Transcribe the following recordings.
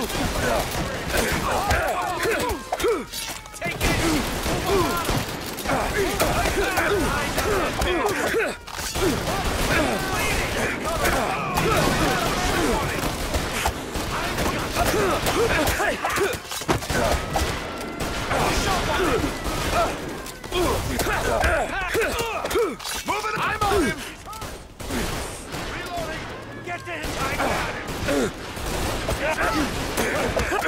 Get to him! I got him! Right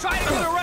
Try to get around!